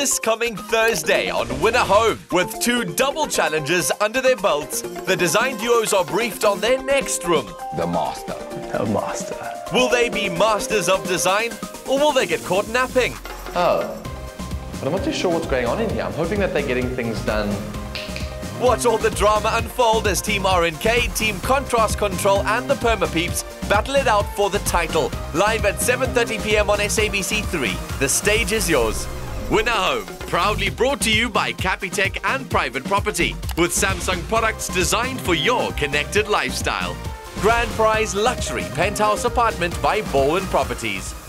this coming Thursday on Win A Home. With two double challenges under their belts, the design duos are briefed on their next room. The master. A master. Will they be masters of design or will they get caught napping? Oh. But I'm not too sure what's going on in here. I'm hoping that they're getting things done. Watch all the drama unfold as Team R&K, Team Contrast Control, and the Perma Peeps battle it out for the title. Live at 7:30 p.m. on SABC3. The stage is yours. Win A Home, proudly brought to you by Capitec and Private Property, with Samsung products designed for your connected lifestyle. Grand prize luxury penthouse apartment by Balwin Properties.